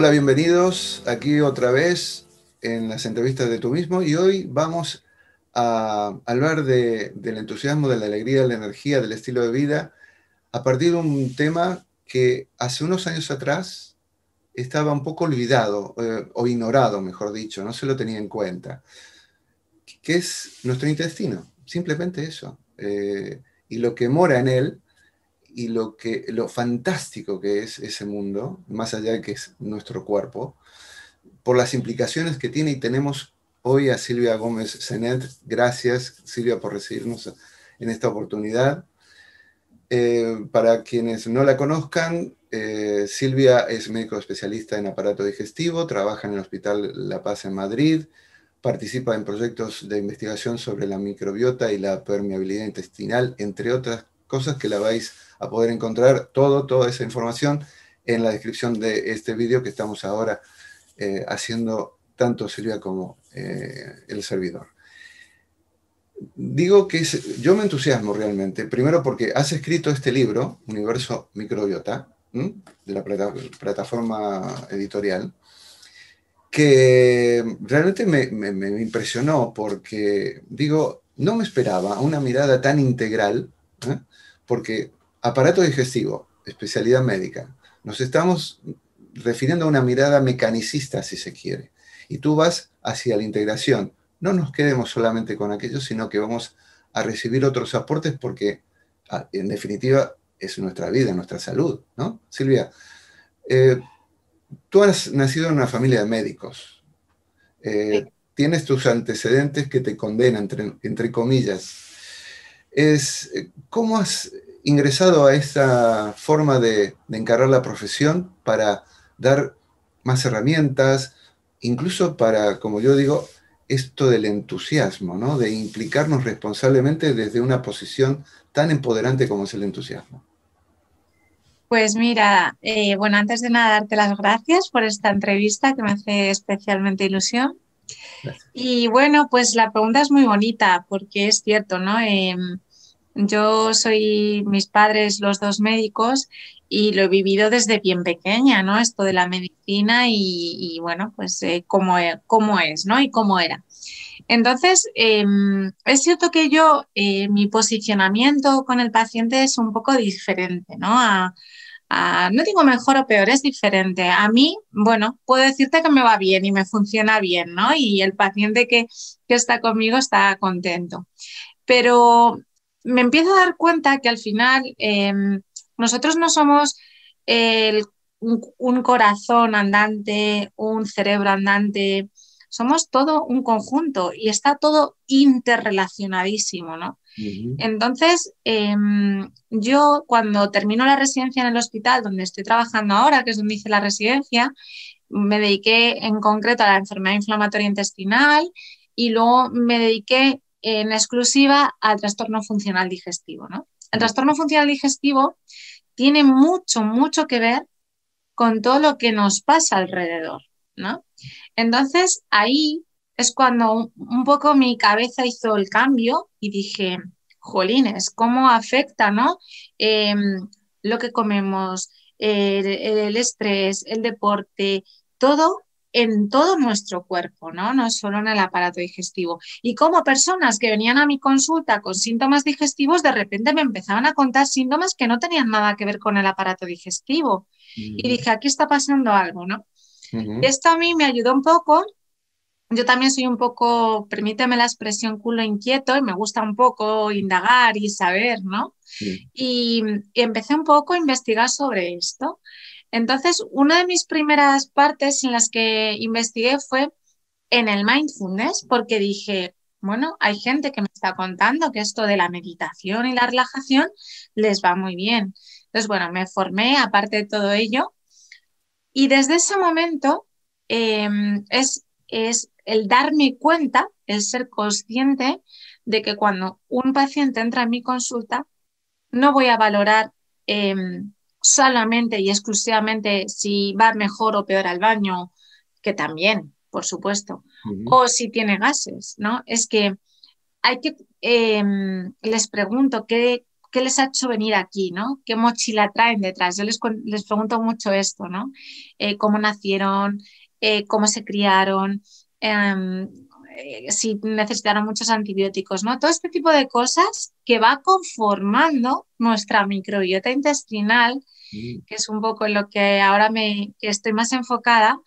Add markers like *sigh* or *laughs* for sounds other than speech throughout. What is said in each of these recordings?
Hola, bienvenidos aquí otra vez en las entrevistas de tú mismo y hoy vamos a hablar del entusiasmo, de la alegría, de la energía, del estilo de vida a partir de un tema que hace unos años atrás estaba un poco olvidado eh, o ignorado, mejor dicho, no se lo tenía en cuenta, que es nuestro intestino, simplemente eso. Eh, y lo que mora en él y lo, que, lo fantástico que es ese mundo, más allá de que es nuestro cuerpo, por las implicaciones que tiene y tenemos hoy a Silvia Gómez Senet. Gracias, Silvia, por recibirnos en esta oportunidad. Eh, para quienes no la conozcan, eh, Silvia es médico especialista en aparato digestivo, trabaja en el Hospital La Paz en Madrid, participa en proyectos de investigación sobre la microbiota y la permeabilidad intestinal, entre otras cosas que la vais a poder encontrar todo, toda esa información en la descripción de este vídeo que estamos ahora eh, haciendo tanto Silvia como eh, el servidor. Digo que yo me entusiasmo realmente, primero porque has escrito este libro, Universo Microbiota, de la plataforma editorial, que realmente me, me, impresionó porque, digo, no me esperaba una mirada tan integral, ¿eh? porque aparato digestivo, especialidad médica. Nos estamos refiriendo a una mirada mecanicista, si se quiere. Y tú vas hacia la integración. No nos quedemos solamente con aquello, sino que vamos a recibir otros aportes porque, ah, en definitiva, es nuestra vida, nuestra salud, ¿no? Silvia, eh, tú has nacido en una familia de médicos. Eh, tienes tus antecedentes que te condenan, entre, entre comillas. Es, eh, ¿Cómo has ingresado a esta forma de, encarar la profesión para dar más herramientas, incluso para, como yo digo, esto del entusiasmo, ¿no? de implicarnos responsablemente desde una posición tan empoderante como es el entusiasmo. Pues mira, eh, bueno, antes de nada, darte las gracias por esta entrevista que me hace especialmente ilusión. Y bueno, pues la pregunta es muy bonita porque es cierto, ¿no? Em, yo soy mis padres, los dos médicos, y lo he vivido desde bien pequeña, ¿no? Esto de la medicina y, bueno, pues eh, cómo, e, cómo, es, ¿no? Y cómo era. Entonces, em, es cierto que yo, eh, mi posicionamiento con el paciente es un poco diferente, ¿no? no digo mejor o peor, es diferente. A mí, bueno, puedo decirte que me va bien y me funciona bien, ¿no? Y el paciente que, que está conmigo está contento. Pero me empiezo a dar cuenta que al final em, nosotros no somos un, corazón andante, un cerebro andante, somos todo un conjunto y está todo interrelacionadísimo, ¿no? Entonces, em, yo cuando termino la residencia en el hospital donde estoy trabajando ahora, que es donde hice la residencia, me dediqué en concreto a la enfermedad inflamatoria intestinal y luego me dediqué en exclusiva al trastorno funcional digestivo. ¿no? El trastorno funcional digestivo tiene mucho, mucho que ver con todo lo que nos pasa alrededor. ¿no? Entonces, ahí es cuando un, poco mi cabeza hizo el cambio y dije, jolines, ¿cómo afecta ¿no? Em, lo que comemos, el estrés, el deporte, todo en todo nuestro cuerpo, ¿no? No solo en el aparato digestivo. Y como personas que venían a mi consulta con síntomas digestivos, de repente me empezaban a contar síntomas que no tenían nada que ver con el aparato digestivo. Y dije, aquí está pasando algo, ¿no? Esto a mí me ayudó un poco. Yo también soy un poco, permíteme la expresión culo inquieto y me gusta un poco indagar y saber, ¿no? y empecé un poco a investigar sobre esto. Entonces, una de mis primeras partes en las que investigué fue en el mindfulness, porque dije, bueno, hay gente que me está contando que esto de la meditación y la relajación les va muy bien. Entonces, bueno, me formé aparte de todo ello y desde ese momento em, es, es el darme cuenta, el ser consciente de que cuando un paciente entra en mi consulta, no voy a valorar em, solamente y exclusivamente si va mejor o peor al baño, que también, por supuesto, o si tiene gases, ¿no? Es que hay que, em, les pregunto qué, qué les ha hecho venir aquí, ¿no? ¿Qué mochila traen detrás? Yo les, les pregunto mucho esto, ¿no? Eh, ¿Cómo nacieron? Eh, ¿Cómo se criaron? Eh, si necesitaron muchos antibióticos, ¿no? Todo este tipo de cosas que va conformando nuestra microbiota intestinal, mm. que es un poco en lo que ahora me estoy más enfocada,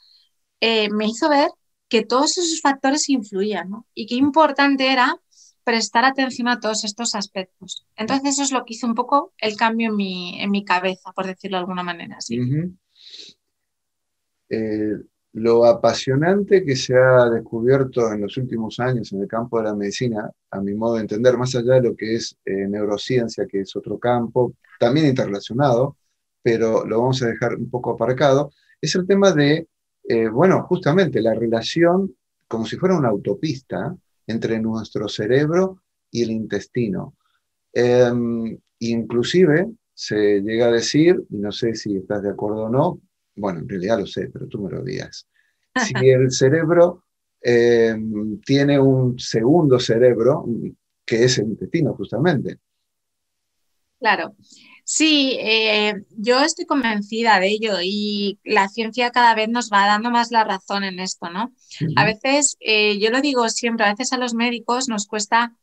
me hizo ver que todos esos factores influían, ¿no? Y qué importante era prestar atención a todos estos aspectos. Entonces eso es lo que hizo un poco el cambio en mi, en mi cabeza, por decirlo de alguna manera. Eh, lo apasionante que se ha descubierto en los últimos años en el campo de la medicina, a mi modo de entender, más allá de lo que es eh, neurociencia, que es otro campo, también interrelacionado, pero lo vamos a dejar un poco aparcado, es el tema de, eh, bueno, justamente la relación como si fuera una autopista entre nuestro cerebro y el intestino. Em, inclusive se llega a decir, y no sé si estás de acuerdo o no, bueno, en realidad lo sé, pero tú me lo digas, *laughs* si el cerebro em, tiene un segundo cerebro, que es el intestino justamente. Claro, Sí, eh, yo estoy convencida de ello y la ciencia cada vez nos va dando más la razón en esto, ¿no? A veces, eh, yo lo digo siempre, a veces a los médicos nos cuesta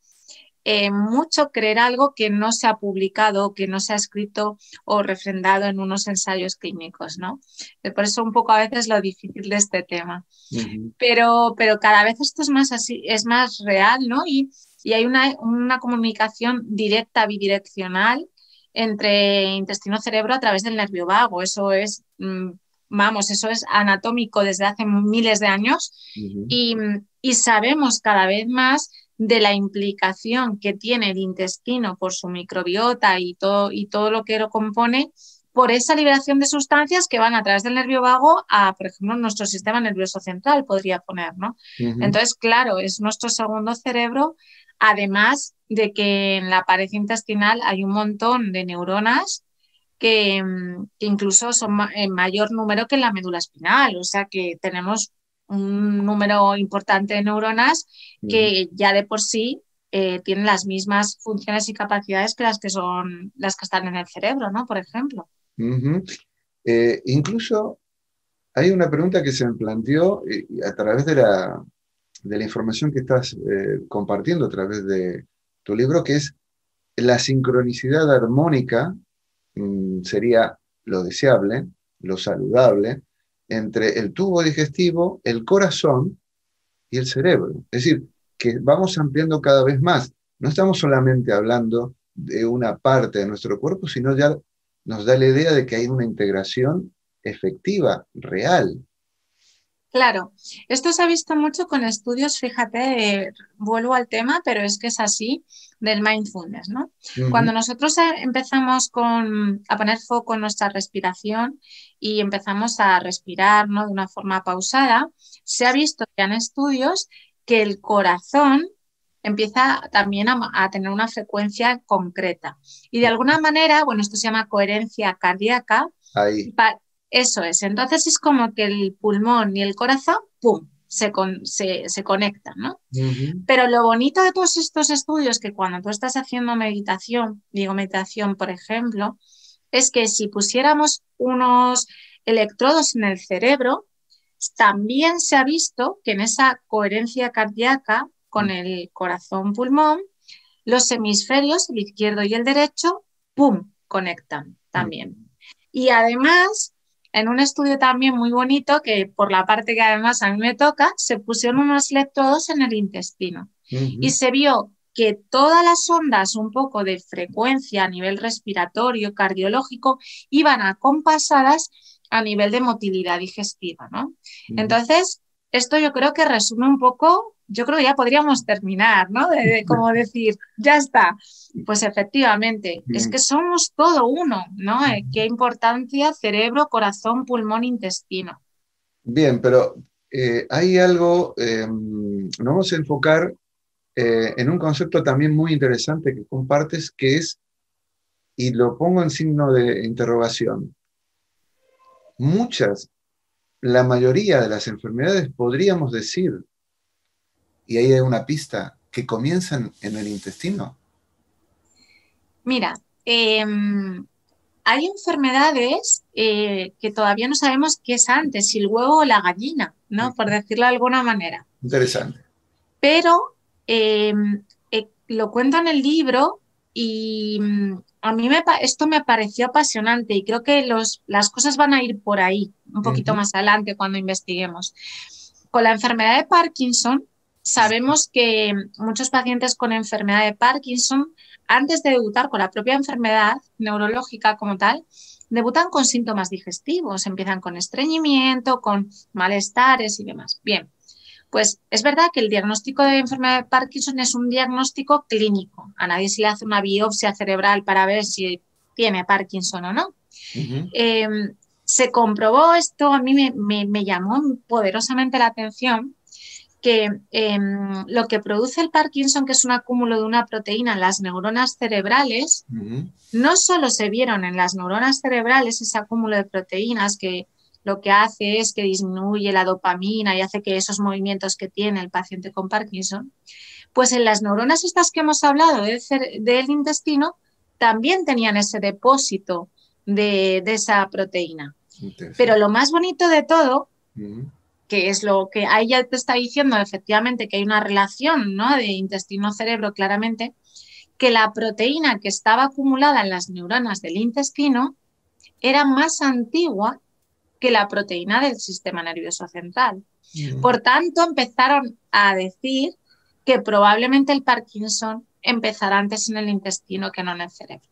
eh, mucho creer algo que no se ha publicado, que no se ha escrito o refrendado en unos ensayos clínicos, ¿no? Por eso un poco a veces lo difícil de este tema. pero, pero cada vez esto es más así, es más real, ¿no? Y, y hay una, una comunicación directa, bidireccional entre intestino-cerebro a través del nervio vago. Eso es, mm, vamos, eso es anatómico desde hace miles de años y, sabemos cada vez más de la implicación que tiene el intestino por su microbiota y todo, y todo lo que lo compone por esa liberación de sustancias que van a través del nervio vago a, por ejemplo, nuestro sistema nervioso central, podría poner, ¿no? Entonces, claro, es nuestro segundo cerebro Además de que en la pared intestinal hay un montón de neuronas que, mm, incluso son en mayor número que en la médula espinal, o sea que tenemos un número importante de neuronas que ya de por sí eh, tienen las mismas funciones y capacidades que las que son las que están en el cerebro, ¿no? Por ejemplo. Eh, incluso hay una pregunta que se me planteó eh, a través de la, de la información que estás eh, compartiendo a través de tu libro, que es la sincronicidad armónica, mm, sería lo deseable, lo saludable, entre el tubo digestivo, el corazón y el cerebro. Es decir, que vamos ampliando cada vez más. No estamos solamente hablando de una parte de nuestro cuerpo, sino ya nos da la idea de que hay una integración efectiva, real, Claro, esto se ha visto mucho con estudios, fíjate, vuelvo al tema, pero es que es así, del mindfulness, ¿no? Cuando nosotros empezamos con, a poner foco en nuestra respiración y empezamos a respirar ¿no? de una forma pausada, se ha visto ya en estudios que el corazón empieza también a, a, tener una frecuencia concreta. Y de alguna manera, bueno, esto se llama coherencia cardíaca. Ahí. Eso es. Entonces es como que el pulmón y el corazón, ¡pum! Se, se, conectan, ¿no? Pero lo bonito de todos estos estudios que cuando tú estás haciendo meditación, digo meditación, por ejemplo, es que si pusiéramos unos electrodos en el cerebro, también se ha visto que en esa coherencia cardíaca con mm. el corazón-pulmón, los hemisferios, el izquierdo y el derecho, ¡pum!, conectan también. Mm. Y además, en un estudio también muy bonito, que por la parte que además a mí me toca, se pusieron unos electrodos en el intestino. Y se vio que todas las ondas un poco de frecuencia a nivel respiratorio, cardiológico, iban acompasadas a nivel de motilidad digestiva, ¿no? Entonces, esto yo creo que resume un poco yo creo que ya podríamos terminar, ¿no? De, como decir, ya está. Pues efectivamente, es que somos todo uno, ¿no? Eh, qué importancia cerebro, corazón, pulmón, intestino. Bien, pero eh, hay algo, em, nos vamos a enfocar eh, en un concepto también muy interesante que compartes, que es, y lo pongo en signo de interrogación, muchas, la mayoría de las enfermedades podríamos decir y ahí hay una pista que comienzan en el intestino. Mira, em, hay enfermedades eh, que todavía no sabemos qué es antes, si el huevo o la gallina, ¿no? Por decirlo de alguna manera. Interesante. Pero em, eh, lo cuento en el libro y mm, a mí me, esto me pareció apasionante y creo que los, las cosas van a ir por ahí, un poquito más adelante cuando investiguemos. Con la enfermedad de Parkinson, sabemos que muchos pacientes con enfermedad de Parkinson, antes de debutar con la propia enfermedad neurológica como tal, debutan con síntomas digestivos, empiezan con estreñimiento, con malestares y demás. Bien, pues es verdad que el diagnóstico de enfermedad de Parkinson es un diagnóstico clínico. A nadie se le hace una biopsia cerebral para ver si tiene Parkinson o no. Em, se comprobó esto, a mí me, llamó poderosamente la atención que em, lo que produce el Parkinson, que es un acúmulo de una proteína en las neuronas cerebrales, no solo se vieron en las neuronas cerebrales ese acúmulo de proteínas que lo que hace es que disminuye la dopamina y hace que esos movimientos que tiene el paciente con Parkinson, pues en las neuronas estas que hemos hablado del, intestino también tenían ese depósito de, esa proteína. Pero lo más bonito de todo, que es lo que ahí ya te está diciendo efectivamente que hay una relación ¿no? de intestino-cerebro claramente, que la proteína que estaba acumulada en las neuronas del intestino era más antigua que la proteína del sistema nervioso central. Por tanto, empezaron a decir que probablemente el Parkinson empezará antes en el intestino que no en el cerebro.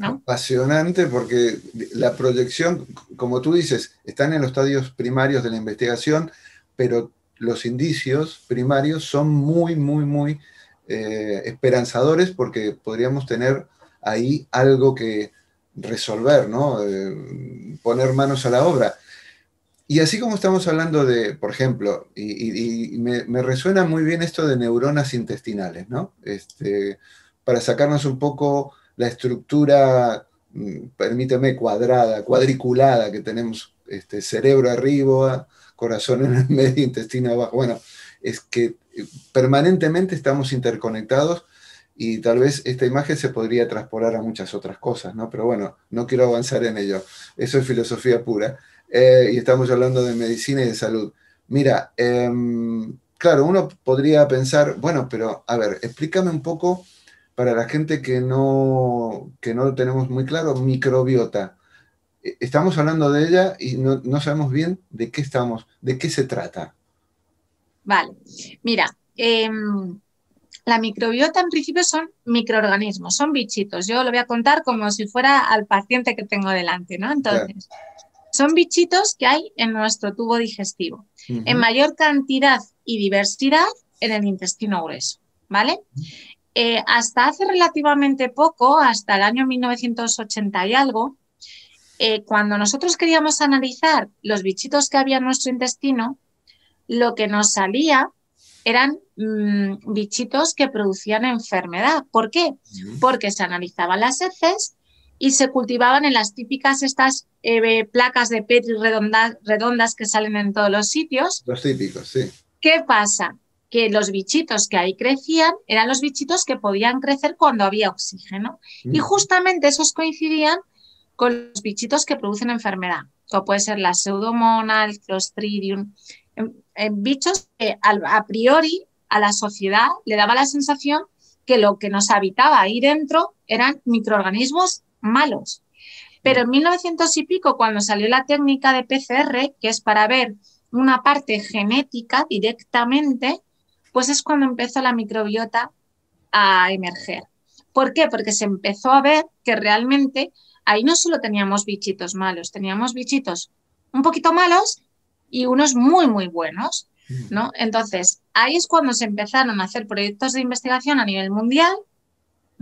Apasionante porque la proyección, como tú dices, están en los estadios primarios de la investigación, pero los indicios primarios son muy, muy, muy eh, esperanzadores porque podríamos tener ahí algo que resolver, ¿no? Eh, poner manos a la obra. Y así como estamos hablando de, por ejemplo, y, me, resuena muy bien esto de neuronas intestinales, ¿no? Este, para sacarnos un poco la estructura, mm, permíteme, cuadrada, cuadriculada que tenemos, este, cerebro arriba, corazón en el medio, *laughs* intestino abajo. Bueno, es que eh, permanentemente estamos interconectados y tal vez esta imagen se podría transportar a muchas otras cosas, ¿no? Pero bueno, no quiero avanzar en ello. Eso es filosofía pura. Eh, y estamos hablando de medicina y de salud. Mira, em, claro, uno podría pensar, bueno, pero a ver, explícame un poco para la gente que no, que no lo tenemos muy claro, microbiota. E, estamos hablando de ella y no, sabemos bien de qué estamos, de qué se trata. Vale, mira, em, la microbiota en principio son microorganismos, son bichitos. Yo lo voy a contar como si fuera al paciente que tengo delante, ¿no? Entonces, son bichitos que hay en nuestro tubo digestivo, en mayor cantidad y diversidad en el intestino grueso, ¿vale? Eh, hasta hace relativamente poco, hasta el año 1980 y algo, eh, cuando nosotros queríamos analizar los bichitos que había en nuestro intestino, lo que nos salía eran mm, bichitos que producían enfermedad. ¿Por qué? Porque se analizaban las heces y se cultivaban en las típicas estas eh, placas de Petri redondas, redondas que salen en todos los sitios. Los típicos, sí. ¿Qué pasa? Que los bichitos que ahí crecían eran los bichitos que podían crecer cuando había oxígeno. Y mm. justamente esos coincidían con los bichitos que producen enfermedad, como puede ser la pseudomona, el clostridium, bichos que a priori a la sociedad le daba la sensación que lo que nos habitaba ahí dentro eran microorganismos malos. Pero en 1900 y pico, cuando salió la técnica de PCR, que es para ver una parte genética directamente, pues es cuando empezó la microbiota a emerger. ¿Por qué? Porque se empezó a ver que realmente ahí no solo teníamos bichitos malos, teníamos bichitos un poquito malos y unos muy, muy buenos. ¿no? Entonces, ahí es cuando se empezaron a hacer proyectos de investigación a nivel mundial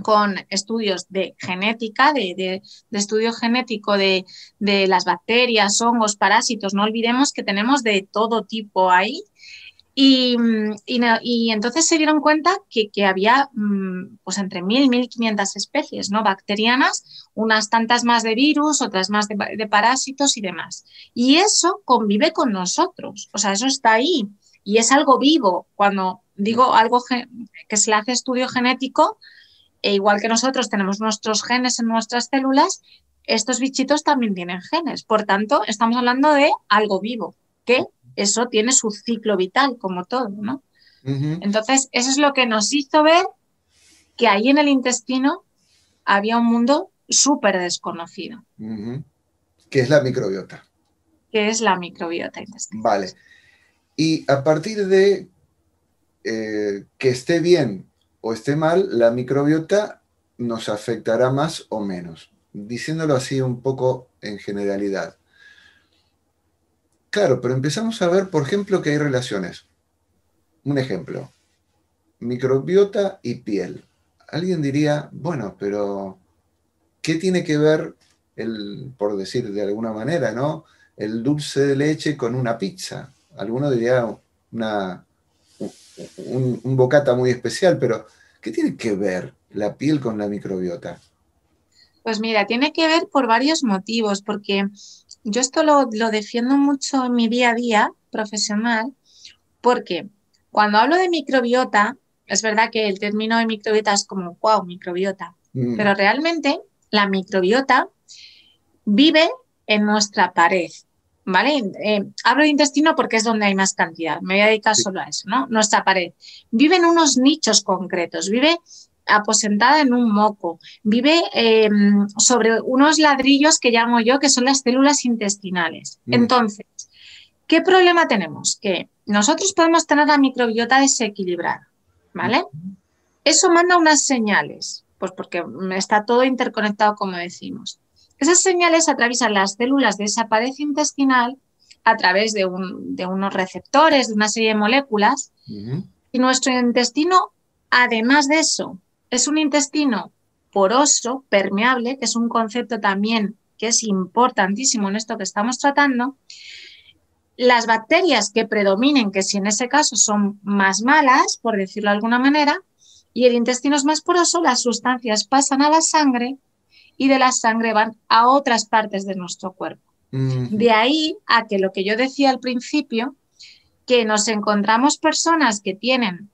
con estudios de genética, de, estudio genético de, las bacterias, hongos, parásitos. No olvidemos que tenemos de todo tipo ahí. Y, entonces se dieron cuenta que, había mm, pues entre 1.000 y 1.500 especies ¿no? bacterianas, unas tantas más de virus, otras más de, de parásitos y demás. Y eso convive con nosotros, o sea, eso está ahí y es algo vivo. Cuando digo algo que se le hace estudio genético, E igual que nosotros tenemos nuestros genes en nuestras células, estos bichitos también tienen genes. Por tanto, estamos hablando de algo vivo, que eso tiene su ciclo vital, como todo, ¿no? Entonces, eso es lo que nos hizo ver que ahí en el intestino había un mundo súper desconocido. Que es la microbiota. Que es la microbiota intestinal. Vale. Y a partir de eh, que esté bien o esté mal, la microbiota nos afectará más o menos, diciéndolo así un poco en generalidad. Claro, pero empezamos a ver, por ejemplo, que hay relaciones. Un ejemplo, microbiota y piel. Alguien diría, bueno, pero ¿qué tiene que ver, el, por decir de alguna manera, ¿no? el dulce de leche con una pizza? Alguno diría una, un, un bocata muy especial, pero ¿qué tiene que ver la piel con la microbiota? Pues mira, tiene que ver por varios motivos, porque yo esto lo, lo, defiendo mucho en mi día a día profesional, porque cuando hablo de microbiota, es verdad que el término de microbiota es como, wow, microbiota, mm. pero realmente la microbiota vive en nuestra pared, ¿vale? Eh, hablo de intestino porque es donde hay más cantidad, me voy a dedicar solo a eso, ¿no? Nuestra pared. Vive en unos nichos concretos, vive aposentada en un moco, vive em, sobre unos ladrillos que llamo yo que son las células intestinales. Mm. Entonces, ¿qué problema tenemos? Que nosotros podemos tener la microbiota desequilibrada, ¿vale? Eso manda unas señales, pues porque está todo interconectado, como decimos. Esas señales atraviesan las células de esa pared intestinal a través de, unos receptores, de una serie de moléculas, y nuestro intestino, además de eso, es un intestino poroso, permeable, que es un concepto también que es importantísimo en esto que estamos tratando, las bacterias que predominen, que si en ese caso son más malas, por decirlo de alguna manera, y el intestino es más poroso, las sustancias pasan a la sangre y de la sangre van a otras partes de nuestro cuerpo. De ahí a que lo que yo decía al principio, que nos encontramos personas que tienen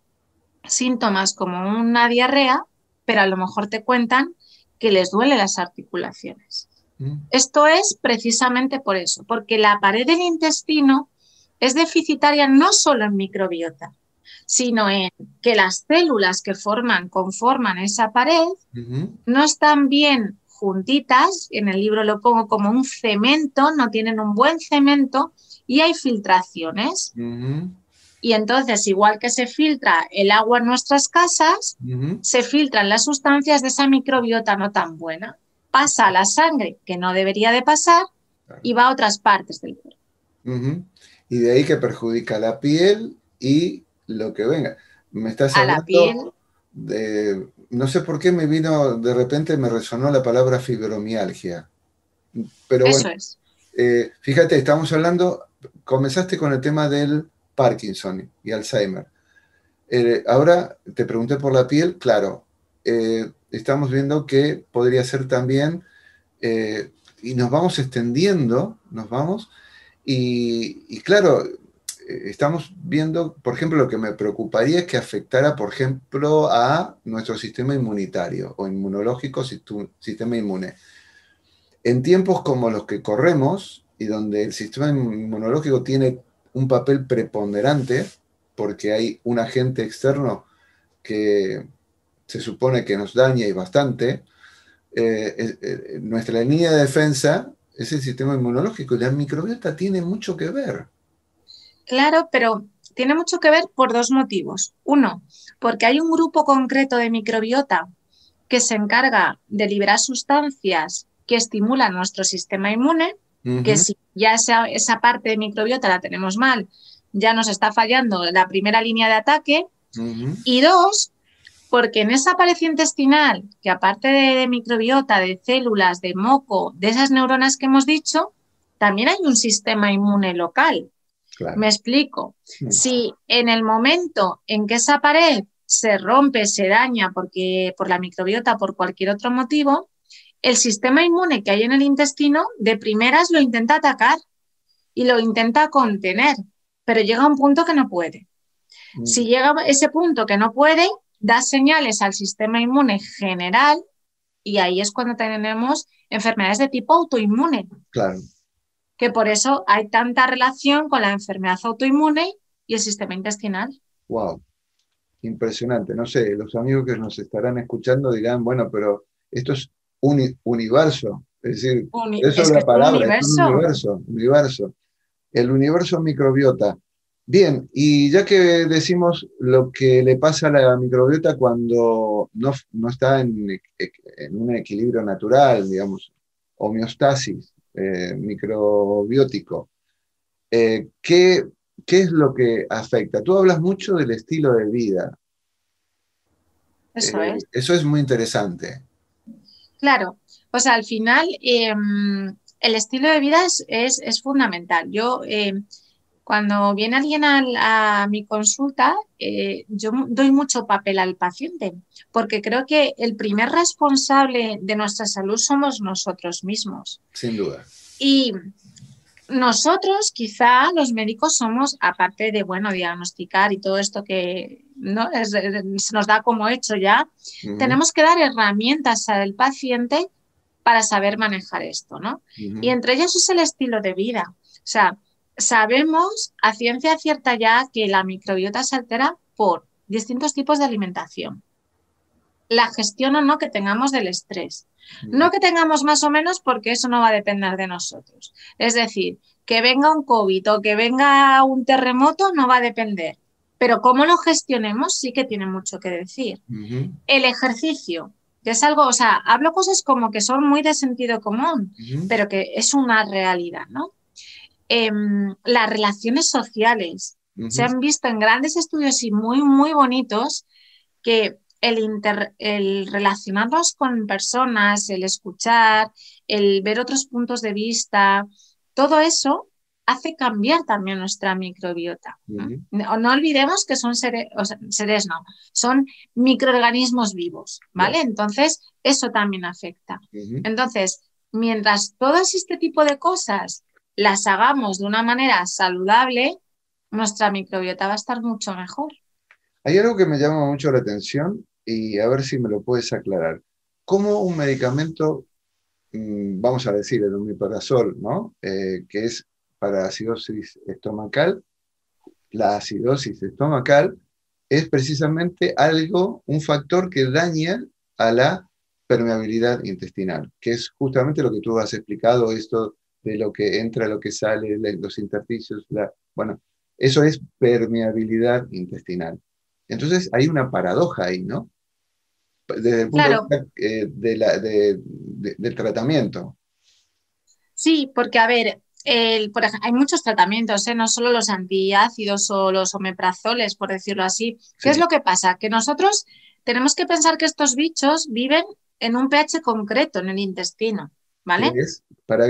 síntomas como una diarrea, pero a lo mejor te cuentan que les duele las articulaciones. Mm. Esto es precisamente por eso, porque la pared del intestino es deficitaria no solo en microbiota, sino en que las células que forman, conforman esa pared, no están bien juntitas, en el libro lo pongo como un cemento, no tienen un buen cemento y hay filtraciones. Y entonces, igual que se filtra el agua en nuestras casas, se filtran las sustancias de esa microbiota no tan buena pasa a la sangre, que no debería de pasar, y va a otras partes del cuerpo. Y de ahí que perjudica la piel y lo que venga. Me estás a la piel. de, no sé por qué me vino, de repente me resonó la palabra fibromialgia. Pero Eso es. Eh, fíjate, estamos hablando, comenzaste con el tema del Parkinson y Alzheimer. Eh, ahora te pregunté por la piel, claro, eh, estamos viendo que podría ser también, y nos vamos extendiendo, nos vamos, y, claro, estamos viendo, por ejemplo, lo que me preocuparía es que afectara, por ejemplo, a nuestro sistema inmunitario o inmunológico, sistema inmune. En tiempos como los que corremos y donde el sistema inmunológico tiene un papel preponderante, porque hay un agente externo que se supone que nos daña y bastante, eh, eh, nuestra línea de defensa es el sistema inmunológico y la microbiota tiene mucho que ver. Claro, pero tiene mucho que ver por dos motivos. Uno, porque hay un grupo concreto de microbiota que se encarga de liberar sustancias que estimulan nuestro sistema inmune, que si ya esa, esa, parte de microbiota la tenemos mal, ya nos está fallando la primera línea de ataque. Y dos, porque en esa pared intestinal, que aparte de, microbiota, de células, de moco, de esas neuronas que hemos dicho, también hay un sistema inmune local. Me explico. Si en el momento en que esa pared se rompe, se daña porque, por la microbiota, por cualquier otro motivo, el sistema inmune que hay en el intestino de primeras lo intenta atacar y lo intenta contener, pero llega a un punto que no puede. Mm. Si llega a ese punto que no puede, da señales al sistema inmune general y ahí es cuando tenemos enfermedades de tipo autoinmune. Claro. Que por eso hay tanta relación con la enfermedad autoinmune y el sistema intestinal. Wow, impresionante. No sé, los amigos que nos estarán escuchando dirán, bueno, pero esto es un universo. Es decir, eso es la palabra, es un universo, universo. El universo microbiota. Bien, y ya que decimos lo que le pasa a la microbiota cuando no, está en, un equilibrio natural, digamos, homeostasis eh, microbiótico, eh, ¿qué, es lo que afecta? Tú hablas mucho del estilo de vida. Eso eh, es. Eso es muy interesante. Claro, o sea, al final em, el estilo de vida es, fundamental. Yo cuando viene alguien a, mi consulta, eh, yo doy mucho papel al paciente, porque creo que el primer responsable de nuestra salud somos nosotros mismos. Sin duda. Y nosotros, quizá los médicos somos, aparte de, bueno, diagnosticar y todo esto que ¿no? se nos da como hecho ya, tenemos que dar herramientas al paciente para saber manejar esto, ¿no? Y entre ellas es el estilo de vida. O sea, sabemos a ciencia cierta ya que la microbiota se altera por distintos tipos de alimentación. La gestión o no que tengamos del estrés. No que tengamos más o menos porque eso no va a depender de nosotros. Es decir, que venga un COVID o que venga un terremoto no va a depender. Pero cómo lo gestionemos sí que tiene mucho que decir. El ejercicio, que es algo, o sea, hablo cosas como que son muy de sentido común, pero que es una realidad, ¿no? Em, las relaciones sociales. Se han visto en grandes estudios y muy, muy bonitos que el, el relacionarnos con personas, el escuchar, el ver otros puntos de vista, todo eso hace cambiar también nuestra microbiota. ¿no? olvidemos que son seres, seres, no, son microorganismos vivos, ¿vale? Entonces, eso también afecta. Entonces, mientras todo este tipo de cosas las hagamos de una manera saludable, nuestra microbiota va a estar mucho mejor. Hay algo que me llama mucho la atención y a ver si me lo puedes aclarar. ¿Cómo un medicamento, mm, vamos a decir el omeprazol, ¿no? Eh, que es para acidosis estomacal, la acidosis estomacal es precisamente algo, un factor que daña a la permeabilidad intestinal, que es justamente lo que tú has explicado, esto de lo que entra, lo que sale, los intersticios, la, bueno, eso es permeabilidad intestinal. Entonces hay una paradoja ahí, ¿no? Desde el punto de vista eh, de la, del tratamiento. Sí, porque a ver, el, por ejemplo, hay muchos tratamientos, ¿eh? no solo los antiácidos o los omeprazoles, por decirlo así. ¿Qué es lo que pasa? Que nosotros tenemos que pensar que estos bichos viven en un pH concreto en el intestino. ¿Vale? Para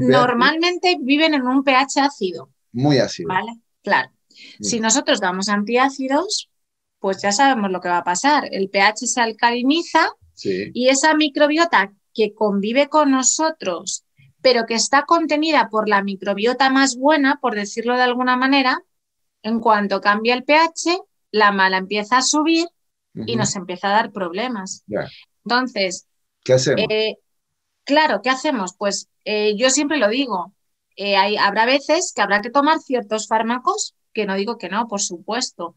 normalmente viven en un pH ácido. Muy ácido. ¿Vale? Claro. Mm. Si nosotros damos antiácidos, pues ya sabemos lo que va a pasar. El pH se alcaliniza y esa microbiota que convive con nosotros, pero que está contenida por la microbiota más buena, por decirlo de alguna manera, en cuanto cambia el pH, la mala empieza a subir y nos empieza a dar problemas. Entonces, ¿qué hacemos? Eh, Claro, ¿qué hacemos? Pues eh, yo siempre lo digo, eh, hay, habrá veces que habrá que tomar ciertos fármacos, que no digo que no, por supuesto,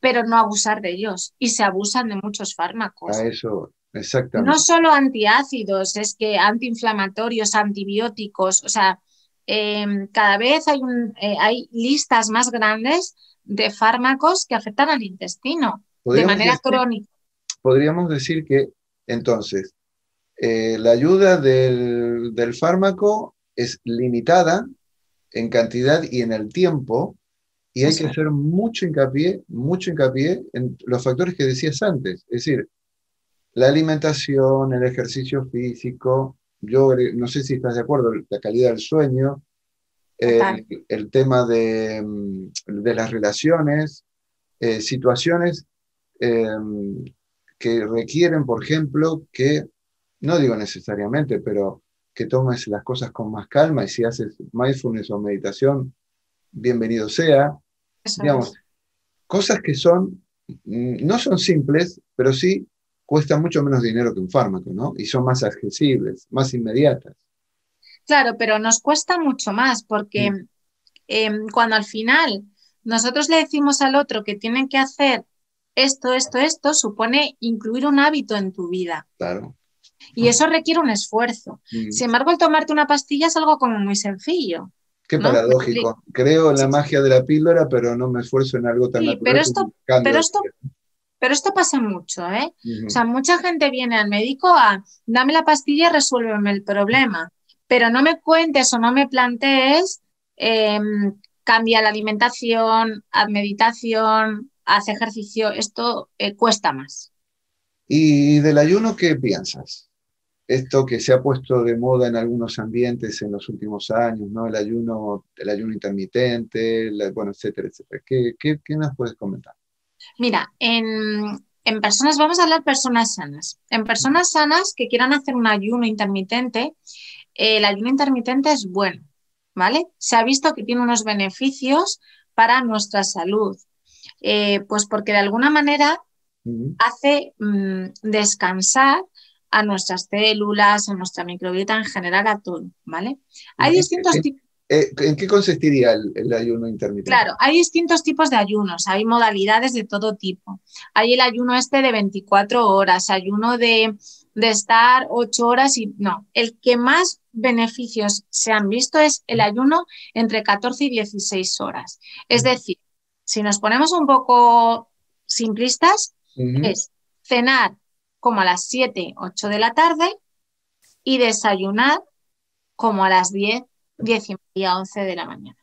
pero no abusar de ellos. Y se abusan de muchos fármacos. A eso, exactamente. No solo antiácidos, es que antiinflamatorios, antibióticos, o sea, em, cada vez hay, eh, hay listas más grandes de fármacos que afectan al intestino de manera crónica. Podríamos decir que entonces eh, la ayuda del, fármaco es limitada en cantidad y en el tiempo, y hay que hacer mucho hincapié, mucho hincapié en los factores que decías antes, es decir, la alimentación, el ejercicio físico, yo no sé si estás de acuerdo, la calidad del sueño, el tema de, mm, las relaciones, eh, situaciones em, que requieren, por ejemplo, que no digo necesariamente, pero que tomes las cosas con más calma y si haces mindfulness o meditación, bienvenido sea. Digamos, cosas que son mm, no son simples, pero sí cuestan mucho menos dinero que un fármaco, ¿no? Y son más accesibles, más inmediatas. Claro, pero nos cuesta mucho más porque mm. em, cuando al final nosotros le decimos al otro que tienen que hacer esto, esto, esto, supone incluir un hábito en tu vida. Claro. Y eso requiere un esfuerzo. Mm. Sin embargo, el tomarte una pastilla es algo como muy sencillo. Qué paradójico. Creo en la magia de la píldora, pero no me esfuerzo en algo tan natural. Pero esto, pero esto, pero esto pasa mucho, ¿eh? O sea, mucha gente viene al médico a dame la pastilla y resuélveme el problema. Pero no me cuentes o no me plantees, em, cambia la alimentación, haz meditación, haz ejercicio. Esto eh, cuesta más. ¿Y del ayuno qué piensas? Esto que se ha puesto de moda en algunos ambientes en los últimos años, ¿no? El ayuno, el ayuno intermitente, bueno, etcétera, etcétera. ¿Qué, qué, nos puedes comentar? Mira, en, en, personas, vamos a hablar personas sanas. En personas sanas que quieran hacer un ayuno intermitente, el ayuno intermitente es bueno, ¿vale? Se ha visto que tiene unos beneficios para nuestra salud. Eh, pues porque de alguna manera hace mm, descansar a nuestras células, a nuestra microbiota en general, a todo, ¿vale? Hay distintos tipos... Eh, ¿En qué consistiría el, ayuno intermitente? Claro, hay distintos tipos de ayunos, hay modalidades de todo tipo. Hay el ayuno este de 24 horas, ayuno de, de estar 8 horas y no, el que más beneficios se han visto es el ayuno entre 14 y 16 horas. Es decir, si nos ponemos un poco simplistas, es cenar como a las 7, 8 de la tarde y desayunar como a las 10, 10 y media, 11 de la mañana.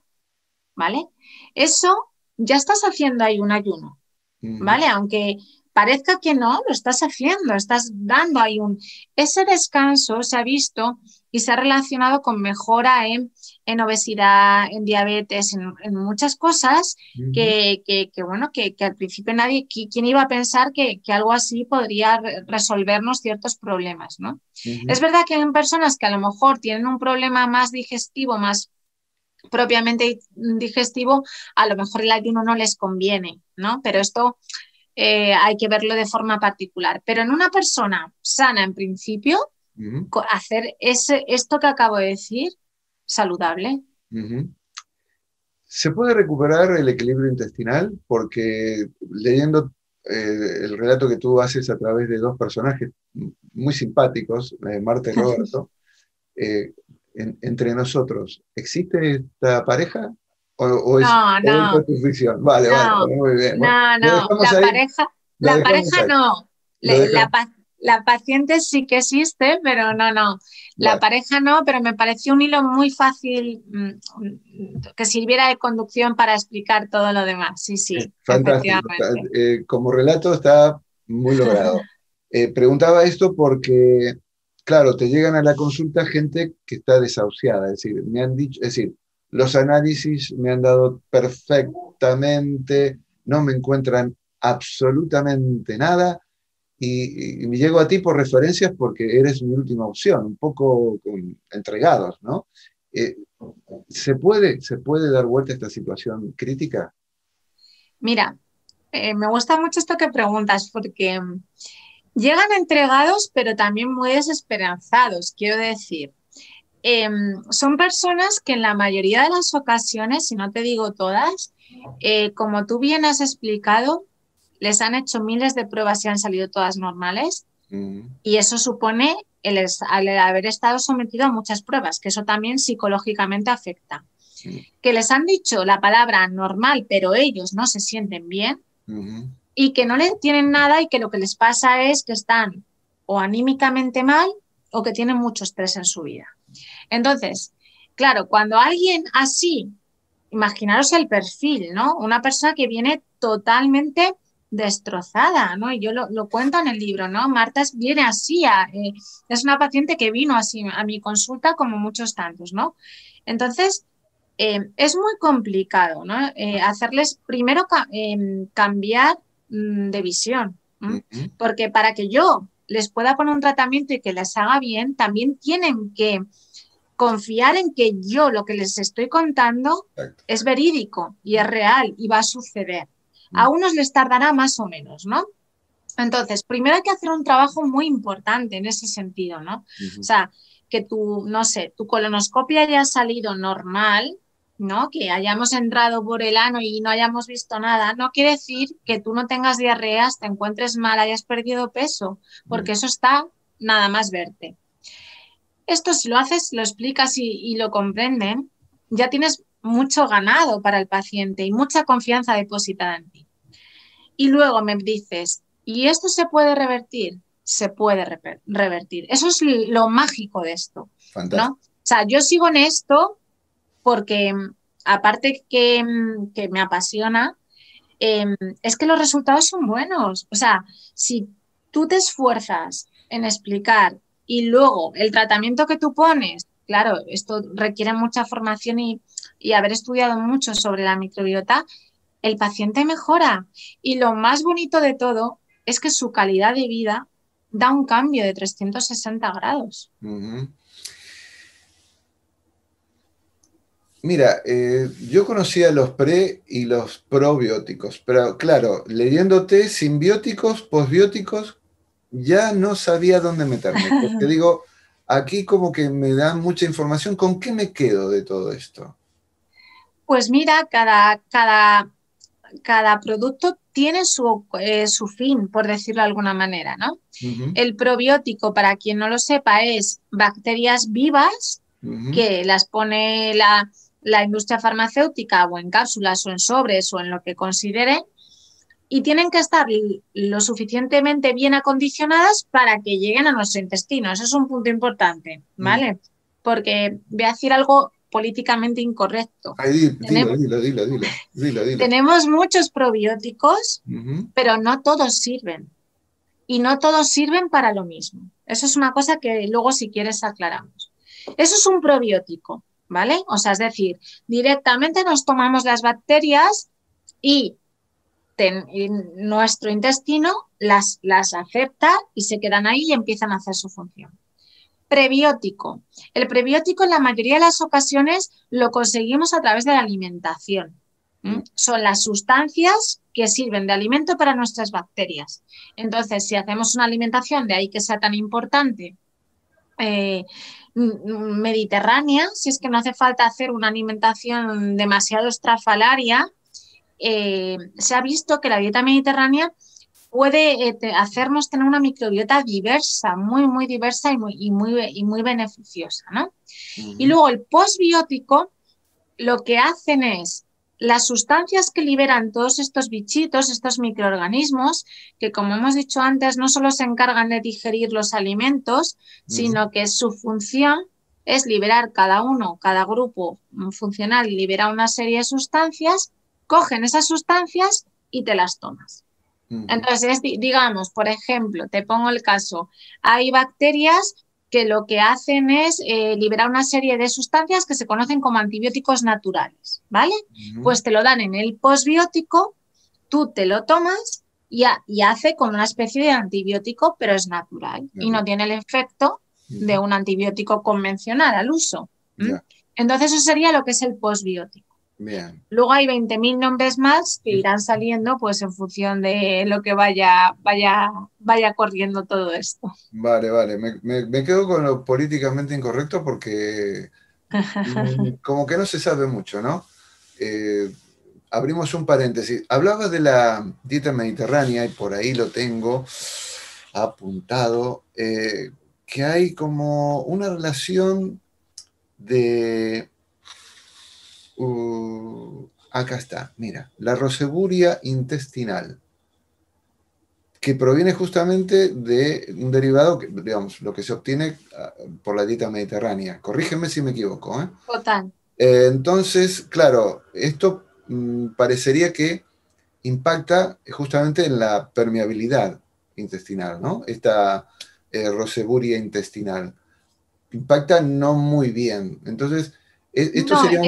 ¿Vale? Eso ya estás haciendo ahí un ayuno. ¿Vale? Aunque parezca que no, lo estás haciendo, estás dando ahí un... Ese descanso se ha visto y se ha relacionado con mejora en, obesidad, en diabetes, en, muchas cosas que, bueno, que, al principio nadie, ¿quién iba a pensar que, algo así podría resolvernos ciertos problemas, ¿no? Es verdad que hay personas que a lo mejor tienen un problema más digestivo, más propiamente digestivo, a lo mejor el ayuno no les conviene, ¿no? Pero esto eh, hay que verlo de forma particular. Pero en una persona sana en principio, hacer ese, esto que acabo de decir saludable. ¿Se puede recuperar el equilibrio intestinal? Porque leyendo eh, el relato que tú haces a través de dos personajes muy simpáticos, eh, Marta y *laughs* Roberto, entre nosotros, ¿existe esta pareja? ¿O, es, no, no. tu ficción? Vale, vale, muy bien. No, no, la pareja, la pareja no. La, paciente sí que existe, pero no, no. La pareja no, pero me pareció un hilo muy fácil mm, que sirviera de conducción para explicar todo lo demás. Sí, sí. Fantástico. Eh, como relato está muy logrado. *laughs* Eh, preguntaba esto porque, claro, te llegan a la consulta gente que está desahuciada, es decir, me han dicho, es decir, los análisis me han dado perfectamente, no me encuentran absolutamente nada y, me llego a ti por referencias porque eres mi última opción, un poco entregados, ¿no? Eh, ¿se, puede, ¿Se puede dar vuelta a esta situación crítica? Mira, eh, me gusta mucho esto que preguntas porque llegan entregados pero también muy desesperanzados, quiero decir. Em, son personas que en la mayoría de las ocasiones, si no te digo todas, eh, como tú bien has explicado, les han hecho miles de pruebas y han salido todas normales. Y eso supone el, haber estado sometido a muchas pruebas, que eso también psicológicamente afecta. Que les han dicho la palabra normal, pero ellos no se sienten bien y que no le tienen nada y que lo que les pasa es que están o anímicamente mal o que tienen mucho estrés en su vida. Entonces, claro, cuando alguien así, imaginaros el perfil, ¿no? Una persona que viene totalmente destrozada, ¿no? Y yo lo, cuento en el libro, ¿no? Marta viene así, eh, es una paciente que vino así a mi consulta como muchos tantos, ¿no? Entonces, eh, es muy complicado, ¿no? Eh, hacerles primero em, cambiar mm, de visión, porque para que yo les pueda poner un tratamiento y que les haga bien, también tienen que confiar en que yo lo que les estoy contando es verídico y es real y va a suceder. A unos les tardará más o menos, ¿no? Entonces, primero hay que hacer un trabajo muy importante en ese sentido, ¿no? O sea, que tu, no sé, tu colonoscopia haya salido normal, ¿no? Que hayamos entrado por el ano y no hayamos visto nada, no quiere decir que tú no tengas diarreas, te encuentres mal, hayas perdido peso, porque eso está nada más verte. Esto si lo haces, lo explicas y, y lo comprenden, ya tienes mucho ganado para el paciente y mucha confianza depositada en ti. Y luego me dices, ¿y esto se puede revertir? Se puede revertir. Eso es lo mágico de esto. ¿no? O sea, yo sigo en esto porque aparte que, que me apasiona, em, es que los resultados son buenos. O sea, si tú te esfuerzas en explicar y luego el tratamiento que tú pones, claro, esto requiere mucha formación y, y haber estudiado mucho sobre la microbiota, el paciente mejora. Y lo más bonito de todo es que su calidad de vida da un cambio de 360 grados. Mira, eh, yo conocía los pre y los probióticos, pero claro, leyéndote simbióticos, posbióticos, ya no sabía dónde meterme. Porque *laughs* digo, aquí como que me dan mucha información, ¿con qué me quedo de todo esto? Pues mira, cada, cada, cada producto tiene su, eh, su, fin, por decirlo de alguna manera, ¿no? El probiótico, para quien no lo sepa, es bacterias vivas que las pone la, la, industria farmacéutica o en cápsulas o en sobres o en lo que consideren y tienen que estar lo suficientemente bien acondicionadas para que lleguen a nuestro intestino. Eso es un punto importante, ¿vale? Porque voy a decir algo políticamente incorrecto. tenemos, muchos probióticos, pero no todos sirven. Y no todos sirven para lo mismo. Eso es una cosa que luego, si quieres, aclaramos. Eso es un probiótico, ¿vale? O sea, es decir, directamente nos tomamos las bacterias y nuestro intestino las, las acepta y se quedan ahí y empiezan a hacer su función. Prebiótico. El prebiótico en la mayoría de las ocasiones lo conseguimos a través de la alimentación. Son las sustancias que sirven de alimento para nuestras bacterias. Entonces, si hacemos una alimentación, de ahí que sea tan importante, eh, mediterránea, si es que no hace falta hacer una alimentación demasiado estrafalaria, eh, se ha visto que la dieta mediterránea puede eh, hacernos tener una microbiota diversa, muy, muy diversa y muy, y muy, y muy beneficiosa. ¿no? Y luego el postbiótico lo que hacen es las sustancias que liberan todos estos bichitos, estos microorganismos, que como hemos dicho antes, no solo se encargan de digerir los alimentos, sino que su función es liberar cada uno, cada grupo funcional libera una serie de sustancias, cogen esas sustancias y te las tomas. Entonces, digamos, por ejemplo, te pongo el caso, hay bacterias que lo que hacen es eh, liberar una serie de sustancias que se conocen como antibióticos naturales, ¿vale? Pues te lo dan en el posbiótico, tú te lo tomas y, hace como una especie de antibiótico, pero es natural y no tiene el efecto de un antibiótico convencional al uso. Entonces, eso sería lo que es el posbiótico. Luego hay 20.000 nombres más que irán saliendo pues en función de lo que vaya, vaya, vaya corriendo todo esto. Vale, vale. Me, quedo con lo políticamente incorrecto porque *laughs* como que no se sabe mucho, ¿no? Eh, abrimos un paréntesis. Hablabas de la dieta mediterránea y por ahí lo tengo apuntado, eh, que hay como una relación de Uh, acá está, mira, la roseburia intestinal, que proviene justamente de un derivado, que, digamos, lo que se obtiene ah, por la dieta mediterránea. Corrígeme si me equivoco. ¿eh? Total. Eh, entonces, claro, esto mm, parecería que impacta justamente en la permeabilidad intestinal, ¿no? Esta eh, roseburia intestinal. Impacta no muy bien. Entonces, ¿E-, ¿Esto sería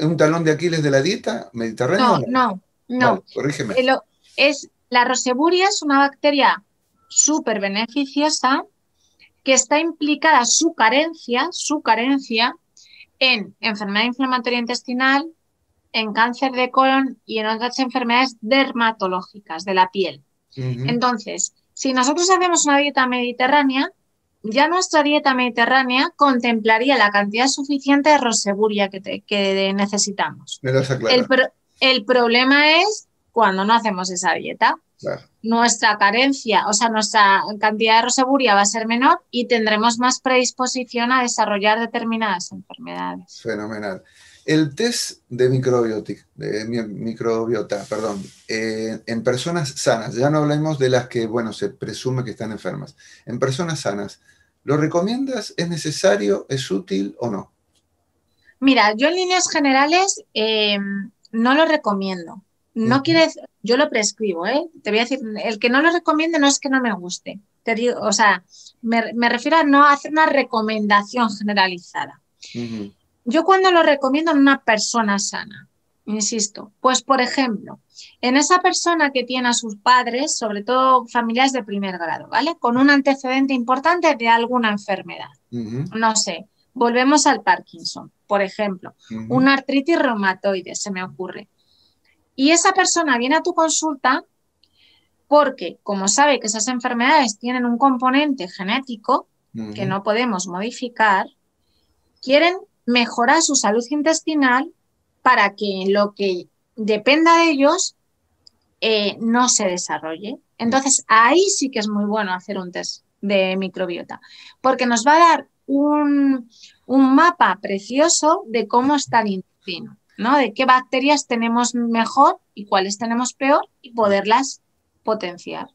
un, talón de Aquiles de la dieta mediterránea? No, no, no. corrígeme. Eh, es, la roseburia es una bacteria súper beneficiosa que está implicada su carencia, su carencia en enfermedad inflamatoria intestinal, en cáncer de colon y en otras enfermedades dermatológicas de la piel. Entonces, si nosotros hacemos una dieta mediterránea, ya nuestra dieta mediterránea contemplaría la cantidad suficiente de roseburia que, necesitamos. el, problema es cuando no hacemos esa dieta. Nuestra carencia, o sea, nuestra cantidad de roseburia va a ser menor y tendremos más predisposición a desarrollar determinadas enfermedades. Fenomenal. El test de, de microbiota perdón, eh, en personas sanas, ya no hablemos de las que, bueno, se presume que están enfermas. En personas sanas, ¿lo recomiendas? ¿Es necesario? ¿Es útil o no? Mira, yo en líneas generales eh, no lo recomiendo. No quieres, yo lo prescribo, ¿eh? Te voy a decir, el que no lo recomiende no es que no me guste. Te digo, o sea, me, refiero a no hacer una recomendación generalizada. Yo cuando lo recomiendo en una persona sana, insisto, pues por ejemplo, en esa persona que tiene a sus padres, sobre todo familiares de primer grado, ¿vale? Con un antecedente importante de alguna enfermedad. No sé, volvemos al Parkinson, por ejemplo, una artritis reumatoide, se me ocurre. Y esa persona viene a tu consulta porque, como sabe que esas enfermedades tienen un componente genético que no podemos modificar, quieren mejorar su salud intestinal para que lo que dependa de ellos eh, no se desarrolle. Entonces, ahí sí que es muy bueno hacer un test de microbiota, porque nos va a dar un, mapa precioso de cómo está el intestino, ¿no? De qué bacterias tenemos mejor y cuáles tenemos peor y poderlas potenciar.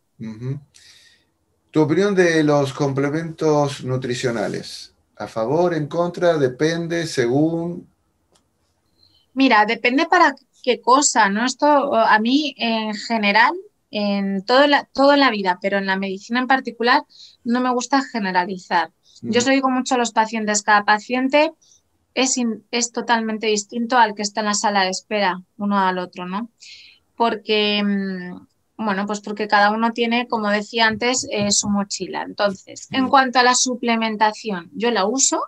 Tu opinión de los complementos nutricionales. ¿A favor, en contra? ¿Depende, según? Mira, depende para qué cosa, ¿no? Esto a mí en general, en todo la, en la vida, pero en la medicina en particular, no me gusta generalizar. Yo se lo digo mucho a los pacientes, cada paciente es, es totalmente distinto al que está en la sala de espera, uno al otro, ¿no? Porque mm, bueno, pues porque cada uno tiene, como decía antes, eh, su mochila. Entonces, en cuanto a la suplementación, yo la uso,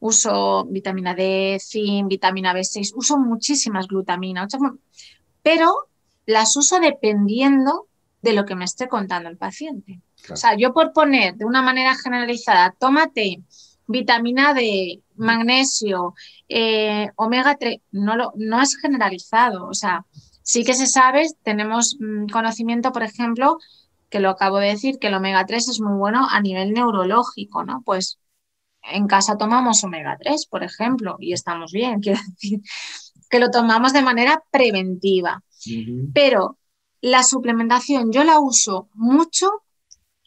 uso vitamina D, zinc, vitamina B6, uso muchísimas glutaminas, pero las uso dependiendo de lo que me esté contando el paciente. O sea, yo por poner de una manera generalizada, tómate vitamina D, magnesio, eh, omega 3, no, lo, no es generalizado. O sea, Sí que se sabe, tenemos mm, conocimiento, por ejemplo, que lo acabo de decir, que el omega 3 es muy bueno a nivel neurológico, ¿no? Pues en casa tomamos omega 3, por ejemplo, y estamos bien, *laughs* quiero decir, que lo tomamos de manera preventiva. Pero la suplementación yo la uso mucho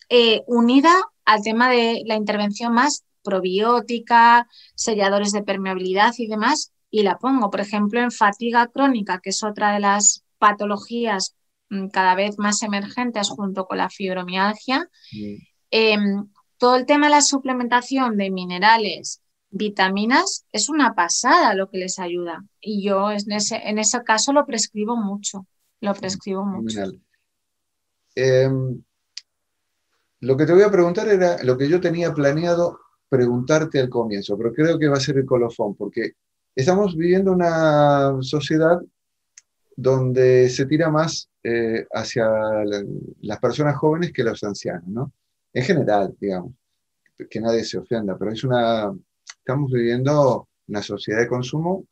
eh, unida al tema de la intervención más probiótica, selladores de permeabilidad y demás, y la pongo, por ejemplo, en fatiga crónica, que es otra de las patologías mm, cada vez más emergentes junto con la fibromialgia. Em, todo el tema de la suplementación de minerales, vitaminas, es una pasada lo que les ayuda. Y yo en ese, en ese caso lo prescribo mucho, lo prescribo mucho. Em, lo que te voy a preguntar era lo que yo tenía planeado preguntarte al comienzo, pero creo que va a ser el colofón, porque Estamos viviendo una sociedad donde se tira más eh, hacia las personas jóvenes que los ancianos, ¿no? En general, digamos, que nadie se ofenda, pero es una, estamos viviendo una sociedad de consumo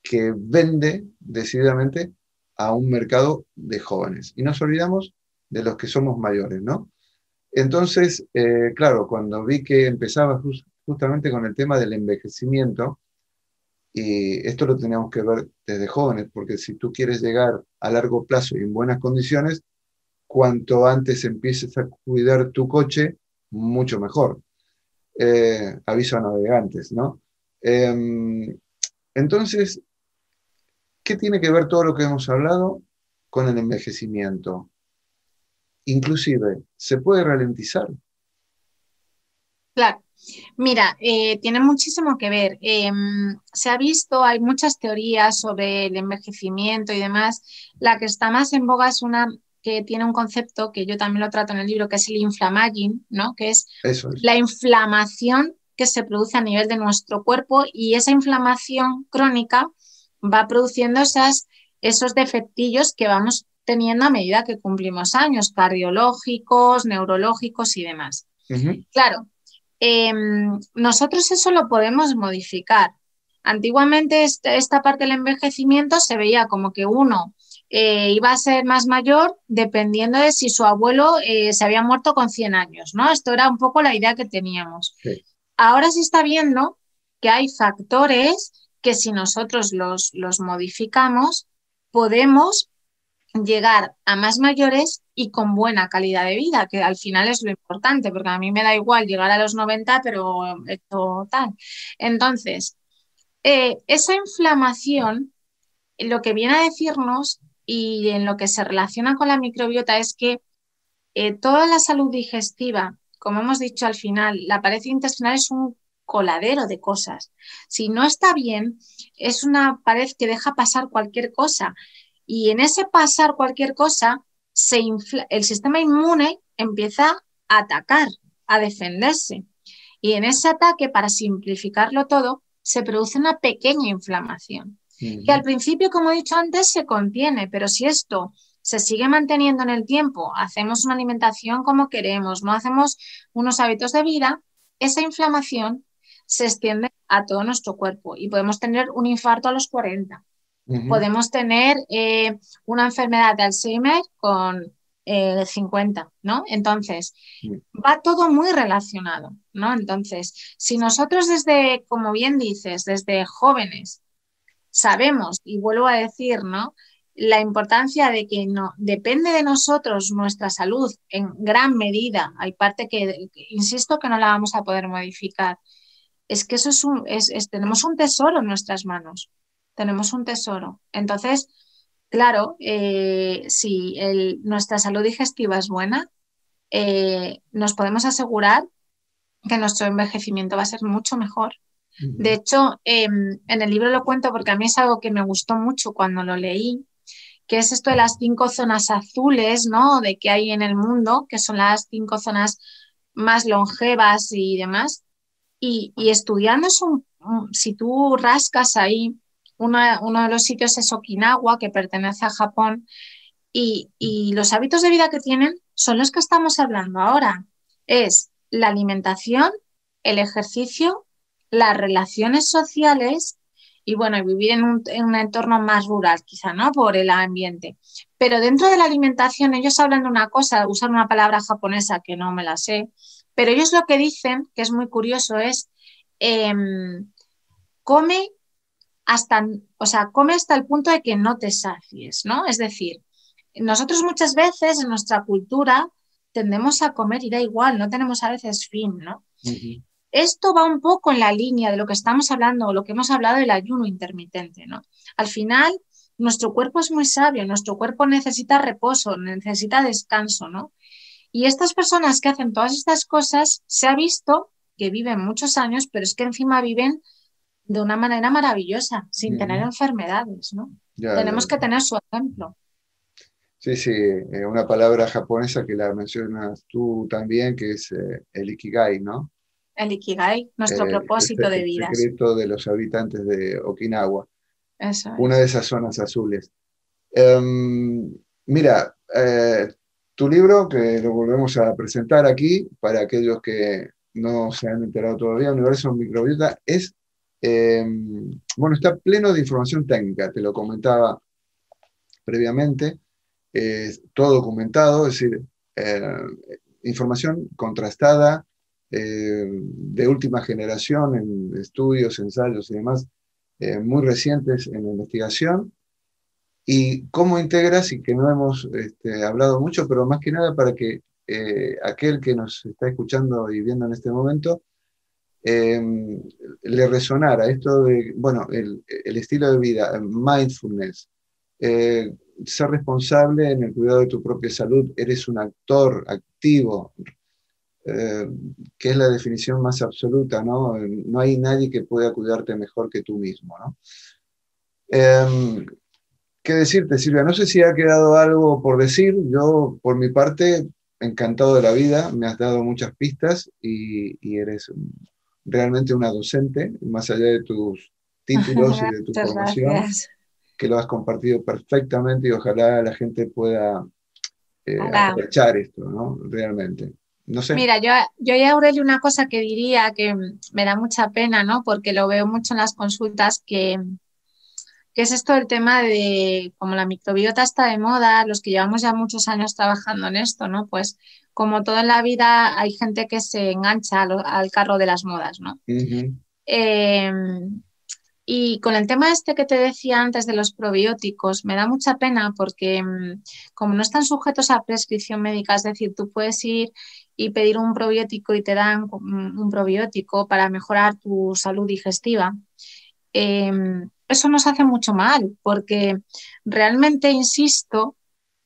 que vende decididamente a un mercado de jóvenes. Y nos olvidamos de los que somos mayores, ¿no? Entonces, eh, claro, cuando vi que empezaba justamente con el tema del envejecimiento, y esto lo tenemos que ver desde jóvenes, porque si tú quieres llegar a largo plazo y en buenas condiciones, cuanto antes empieces a cuidar tu coche, mucho mejor. Eh, aviso a navegantes, ¿no? Em, entonces, ¿qué tiene que ver todo lo que hemos hablado con el envejecimiento? Inclusive, ¿se puede ralentizar? Claro. Mira, eh, tiene muchísimo que ver. Em, se ha visto, hay muchas teorías sobre el envejecimiento y demás. La que está más en boga es una que tiene un concepto que yo también lo trato en el libro, que es el inflamaging, ¿no? Que es, la inflamación que se produce a nivel de nuestro cuerpo y esa inflamación crónica va produciendo esas, esos defectillos que vamos teniendo a medida que cumplimos años, cardiológicos, neurológicos y demás. Claro, em, nosotros eso lo podemos modificar. Antiguamente este, esta parte del envejecimiento se veía como que uno eh, iba a ser más mayor dependiendo de si su abuelo eh, se había muerto con 100 años, ¿no? Esto era un poco la idea que teníamos. Ahora se está viendo que hay factores que si nosotros los, los modificamos, podemos llegar a más mayores y con buena calidad de vida, que al final es lo importante, porque a mí me da igual llegar a los 90, pero esto tal. Entonces, eh, esa inflamación, lo que viene a decirnos y en lo que se relaciona con la microbiota es que eh, toda la salud digestiva, como hemos dicho al final, la pared intestinal es un coladero de cosas. Si no está bien, es una pared que deja pasar cualquier cosa. Y en ese pasar cualquier cosa, se el sistema inmune empieza a atacar, a defenderse. Y en ese ataque, para simplificarlo todo, se produce una pequeña inflamación, que al principio, como he dicho antes, se contiene, pero si esto se sigue manteniendo en el tiempo, hacemos una alimentación como queremos, no hacemos unos hábitos de vida, esa inflamación se extiende a todo nuestro cuerpo y podemos tener un infarto a los 40. Podemos tener eh, una enfermedad de Alzheimer con 50, eh, ¿no? Entonces, va todo muy relacionado, ¿no? Entonces, si nosotros desde, como bien dices, desde jóvenes sabemos, y vuelvo a decir, ¿no? La importancia de que no depende de nosotros nuestra salud en gran medida. Hay parte que, insisto, que no la vamos a poder modificar. Es que eso es un, es, tenemos un tesoro en nuestras manos tenemos un tesoro. Entonces, claro, eh, si nuestra salud digestiva es buena, eh, nos podemos asegurar que nuestro envejecimiento va a ser mucho mejor. De hecho, em, en el libro lo cuento porque a mí es algo que me gustó mucho cuando lo leí, que es esto de las cinco zonas azules, ¿no? De que hay en el mundo, que son las cinco zonas más longevas y demás. Y, estudiando eso, si tú rascas ahí uno de los sitios es Okinawa, que pertenece a Japón, y, los hábitos de vida que tienen son los que estamos hablando ahora. Es la alimentación, el ejercicio, las relaciones sociales y bueno, vivir en un, en un, entorno más rural, quizá, ¿no? Por el ambiente. Pero dentro de la alimentación, ellos hablan de una cosa, usan una palabra japonesa que no me la sé, pero ellos lo que dicen, que es muy curioso, es em, come hasta, o sea, come hasta el punto de que no te sacies, ¿no? Es decir, nosotros muchas veces en nuestra cultura tendemos a comer y da igual, no tenemos a veces fin, ¿no? Esto va un poco en la línea de lo que estamos hablando, o lo que hemos hablado del ayuno intermitente, ¿no? Al final, nuestro cuerpo es muy sabio, nuestro cuerpo necesita reposo, necesita descanso, ¿no? Y estas personas que hacen todas estas cosas, se ha visto que viven muchos años, pero es que encima viven de una manera maravillosa, sin tener enfermedades, ¿no? Tenemos que tener su ejemplo. Sí, sí, eh, una palabra japonesa que la mencionas tú también, que es eh, el ikigai, ¿no? El ikigai, nuestro eh, propósito de vida. El secreto de los habitantes de Okinawa. Eso Una de esas zonas azules. Em, mira, tu libro, que lo volvemos a presentar aquí, para aquellos que no se han enterado todavía, Universo Microbiota, es Em, bueno, está pleno de información técnica, te lo comentaba previamente, todo documentado, es decir, eh, información contrastada, eh, de última generación en estudios, ensayos y demás, eh, muy recientes en la investigación. Y cómo integras, y que no hemos este, hablado mucho, pero más que nada para que aquel que nos está escuchando y viendo en este momento Em, le resonara esto de, bueno, el, estilo de vida, mindfulness, eh, ser responsable en el cuidado de tu propia salud, eres un actor activo, eh, que es la definición más absoluta, ¿no? No hay nadie que pueda cuidarte mejor que tú mismo, ¿no? Em, ¿Qué decirte, Silvia? No sé si ha quedado algo por decir. Yo, por mi parte, encantado de la vida, me has dado muchas pistas y, y eres realmente una docente, más allá de tus *laughs* títulos y de tu formación, que lo has compartido perfectamente y ojalá la gente pueda eh, aprovechar esto, ¿no? Realmente. No sé. Mira, yo, yo y Aurelio una cosa que diría que me da mucha pena, ¿no? Porque lo veo mucho en las consultas que, que es esto el tema de como la microbiota está de moda, los que llevamos ya muchos años trabajando en esto, ¿no? Pues como toda en la vida hay gente que se engancha al, carro de las modas, ¿no? Em, y con el tema este que te decía antes de los probióticos, me da mucha pena porque mm, como no están sujetos a prescripción médica, es decir, tú puedes ir y pedir un probiótico y te dan un probiótico para mejorar tu salud digestiva. Em, eso nos hace mucho mal, porque realmente insisto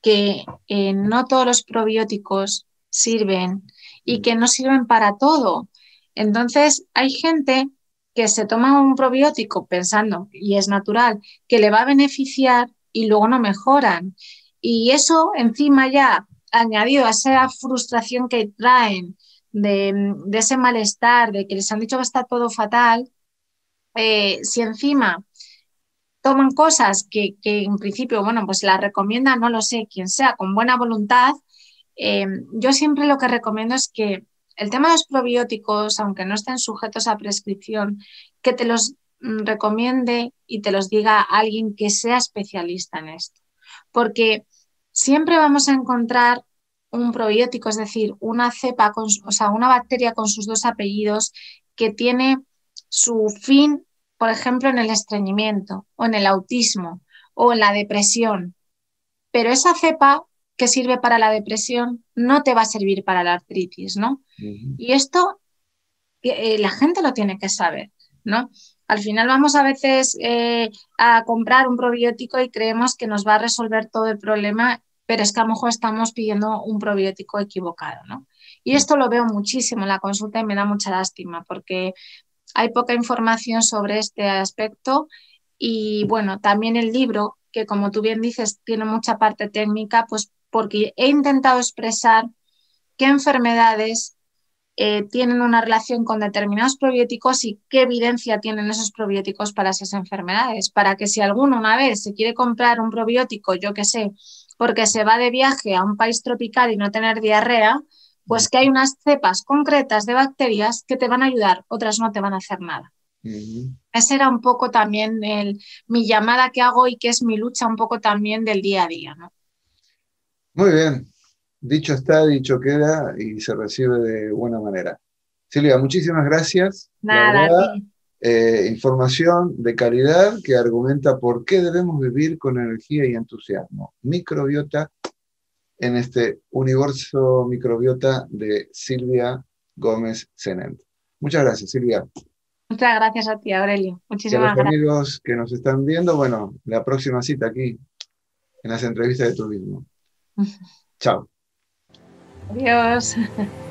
que eh, no todos los probióticos sirven y que no sirven para todo. Entonces, hay gente que se toma un probiótico pensando, y es natural, que le va a beneficiar y luego no mejoran. Y eso encima ya, añadido a esa frustración que traen de, ese malestar, de que les han dicho que está todo fatal, eh, si encima toman cosas que, en principio, bueno, pues las recomienda, no lo sé, quien sea, con buena voluntad, eh, yo siempre lo que recomiendo es que el tema de los probióticos, aunque no estén sujetos a prescripción, que te los mm, recomiende y te los diga alguien que sea especialista en esto. Porque siempre vamos a encontrar un probiótico, es decir, una cepa, con, o sea, una bacteria con sus dos apellidos que tiene su fin por ejemplo, en el estreñimiento o en el autismo o en la depresión. Pero esa cepa que sirve para la depresión no te va a servir para la artritis, ¿no? Y esto eh, la gente lo tiene que saber, ¿no? Al final vamos a veces eh, a comprar un probiótico y creemos que nos va a resolver todo el problema, pero es que a lo mejor estamos pidiendo un probiótico equivocado, ¿no? Y esto lo veo muchísimo en la consulta y me da mucha lástima porque hay poca información sobre este aspecto. Y bueno, también el libro, que como tú bien dices, tiene mucha parte técnica, pues porque he intentado expresar qué enfermedades eh, tienen una relación con determinados probióticos y qué evidencia tienen esos probióticos para esas enfermedades, para que si alguno una vez se quiere comprar un probiótico, yo qué sé, porque se va de viaje a un país tropical y no tener diarrea, pues que hay unas cepas concretas de bacterias que te van a ayudar, otras no te van a hacer nada. Esa era un poco también el, mi llamada que hago y que es mi lucha un poco también del día a día. ¿no? Muy bien, dicho está, dicho queda y se recibe de buena manera. Silvia, muchísimas gracias. Nada, eh, información de calidad que argumenta por qué debemos vivir con energía y entusiasmo. Microbiota en este universo microbiota de Silvia Gómez Zenent. Muchas gracias, Silvia. Muchas gracias a ti, Aurelio. Muchísimas gracias. amigos que nos están viendo, bueno, la próxima cita aquí en las entrevistas de turismo. *laughs* Chao. Adiós. *laughs*